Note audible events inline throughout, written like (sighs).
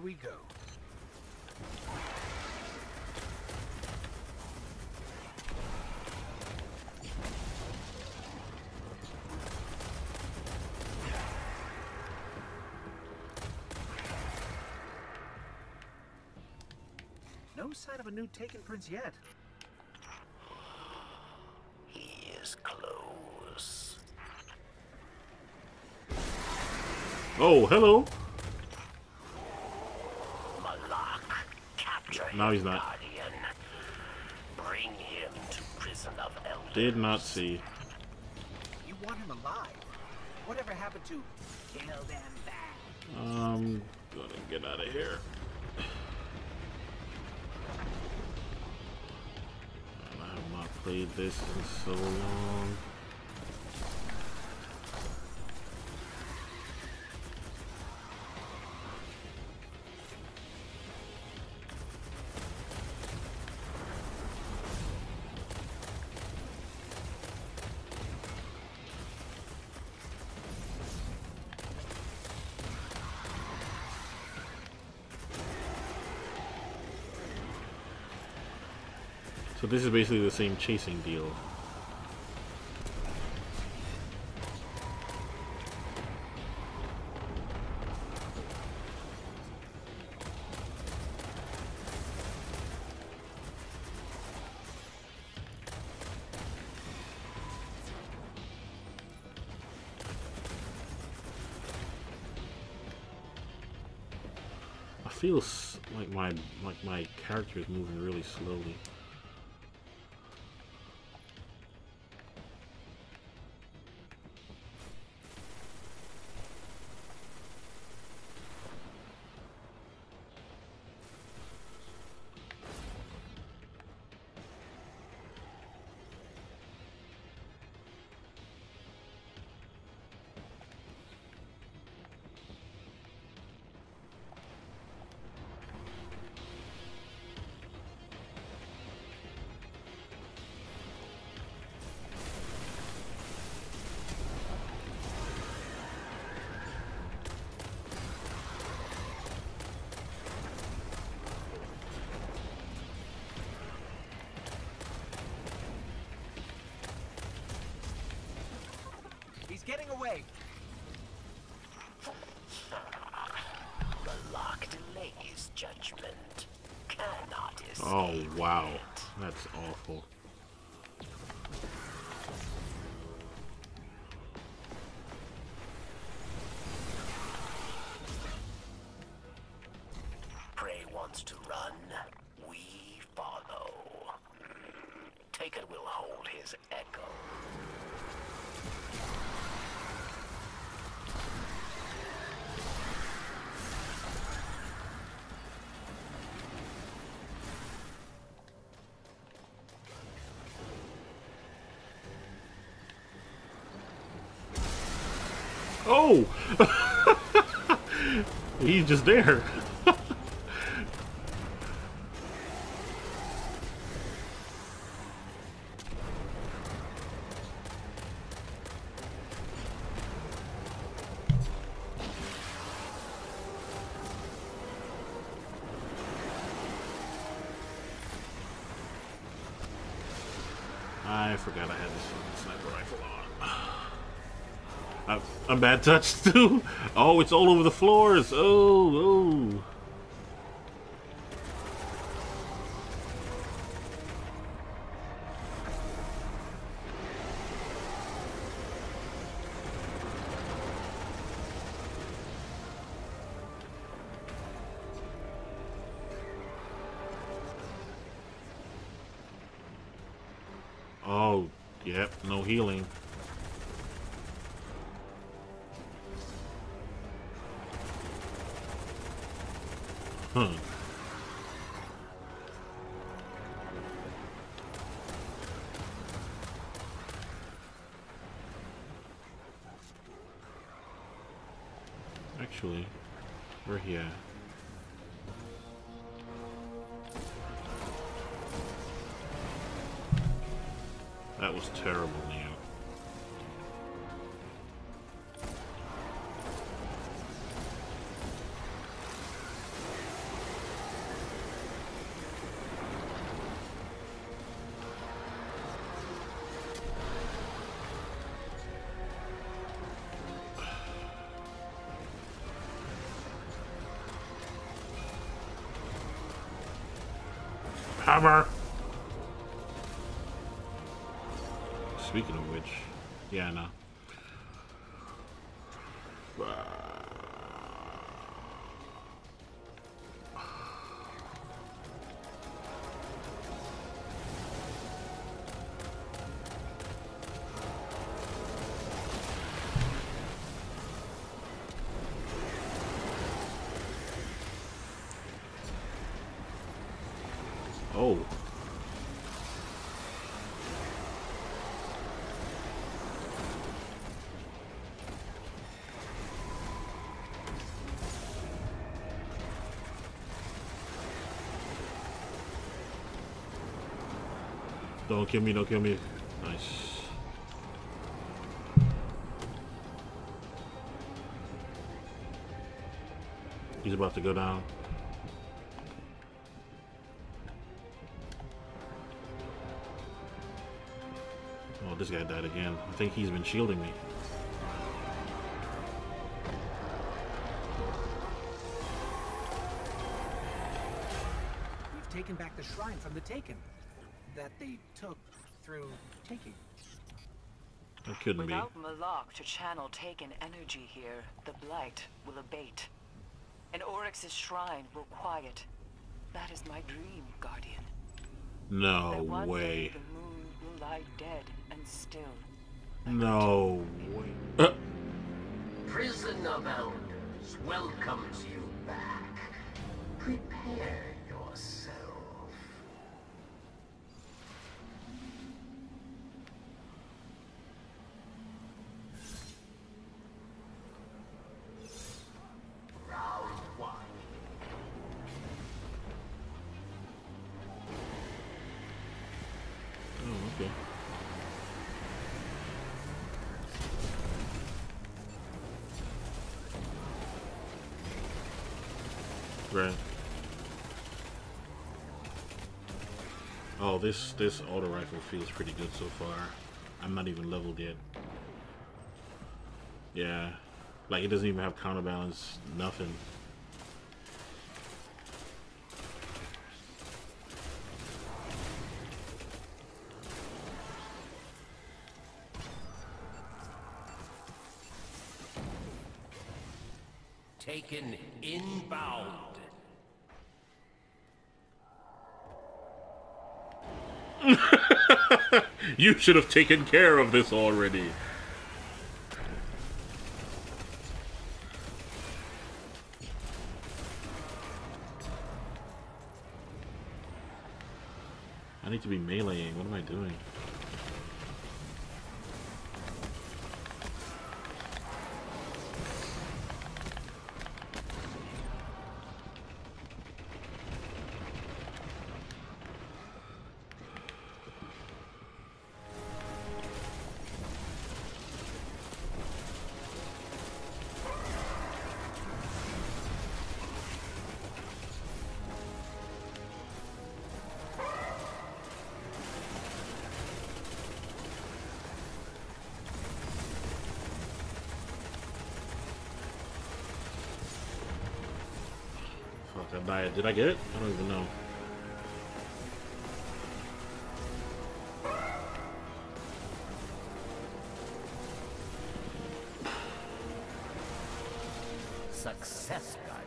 here we go. No sign of a new Taken Prince yet. He is close. Oh, hello. Malok, capture him, No, he's not. Bring him to prison of. Did not see. You want him alive. Whatever happened to kill them back? Um, gonna get out of here. (sighs) I have not played this in so long. So this is basically the same chasing deal. I feel like my like my character is moving really slowly. Awful. Prey wants to run. We follow. Taken will hold his echo. Oh! (laughs) He's just there. A bad touch (laughs) too. Oh, it's all over the floors. Oh. Oh, Huh. Actually, we're here. That was terrible, hammer. Speaking of which, yeah, no. Oh. Don't kill me, don't kill me. Nice. He's about to go down. Oh, this guy died again. I think he's been shielding me. We've taken back the shrine from the Taken. That they took through taking. That couldn't be. Without Malok to channel taken energy here, the blight will abate. And Oryx's shrine will quiet. That is my dream, Guardian. that No one day way. the moon will lie dead and still. No way. (coughs) Uh, Prison of Elders welcomes you back. Prepare Right. Oh, this this auto rifle feels pretty good so far. I'm not even leveled yet. Yeah, like it doesn't even have counterbalance, nothing. (laughs) You should have taken care of this already. I need to be meleeing. What am I doing? Fuck, I died. Did I get it? I don't even know. Success, Guardian.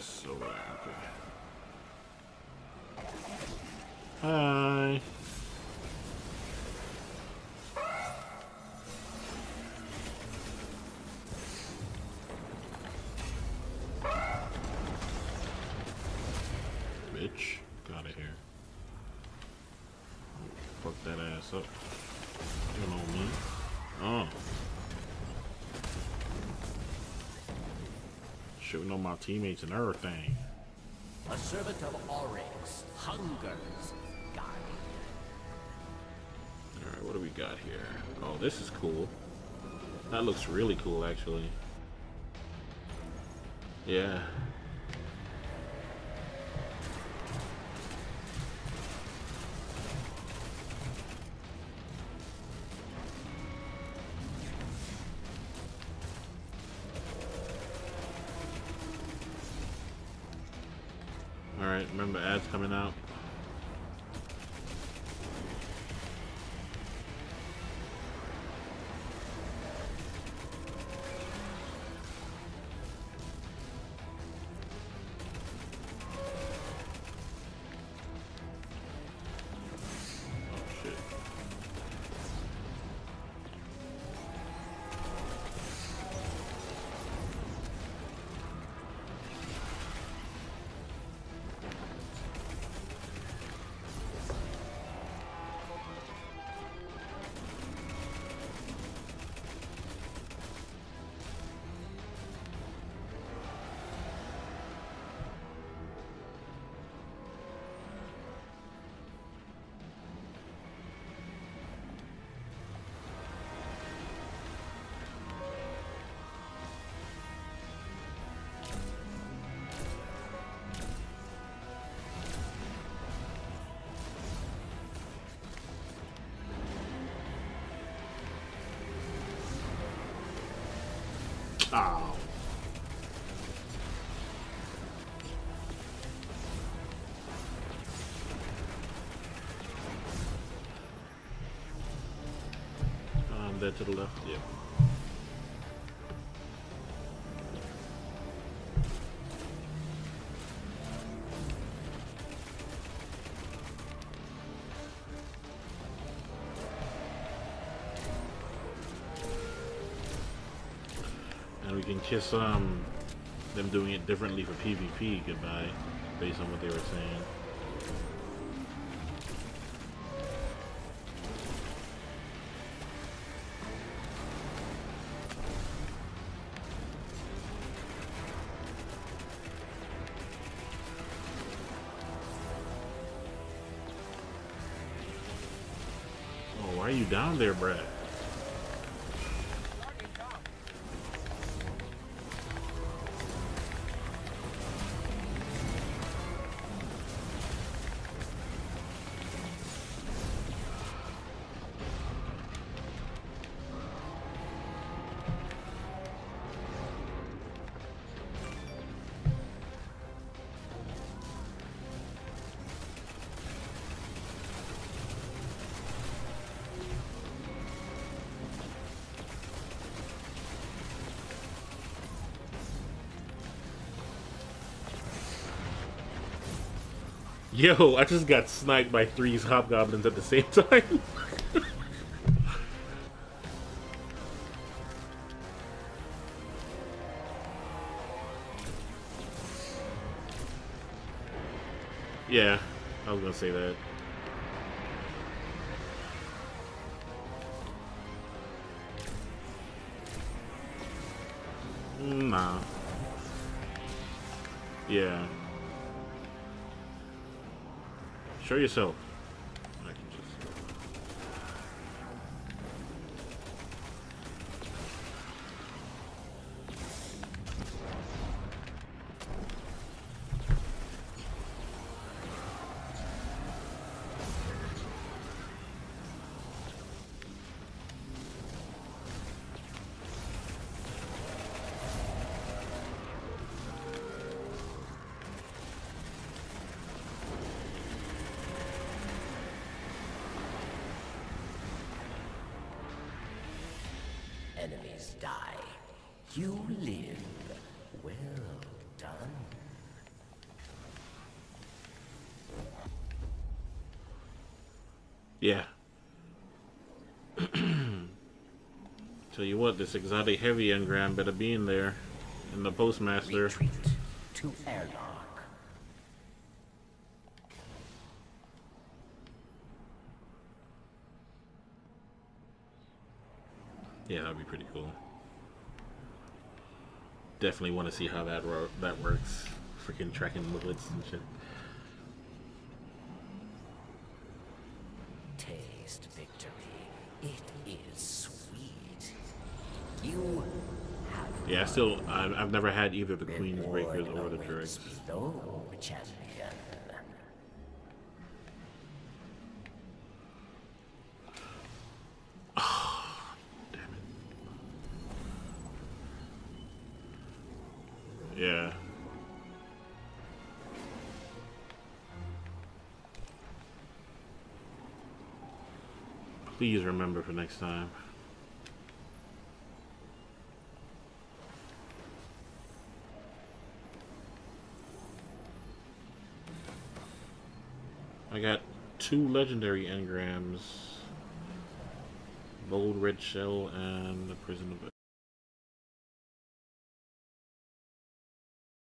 That's so. Okay. Hi. Bitch. Out of here. Fuck that ass up. You know me. Oh. Shooting on my teammates and everything. A servant of Oryx hungers, guardian. Alright, what do we got here? Oh, this is cool. That looks really cool, actually. Yeah. Alright, remember ads coming out? Oh. Um, there to the left. Yeah. Kiss um them doing it differently for PvP goodbye, based on what they were saying. Oh, why are you down there, Brad? Yo, I just got sniped by three hobgoblins at the same (laughs) time. yeah, I was gonna say that. Nah. Yeah. Show yourself. Enemies die. You live. Well done. Yeah. (clears throat) Tell you what, this exotic heavy engram better be in there. In the postmaster. Retreat to airlock. Yeah, that'd be pretty cool. definitely want to see how that ro- that works. Freaking tracking bullets and shit. Taste victory. It is sweet. You have Yeah, I still I've, I've never had either the Queen's Breakers or the awaits Dregs. below, champion. Damn it. Yeah. Please remember for next time. I got two legendary engrams. Bold Red Shell and the Prison of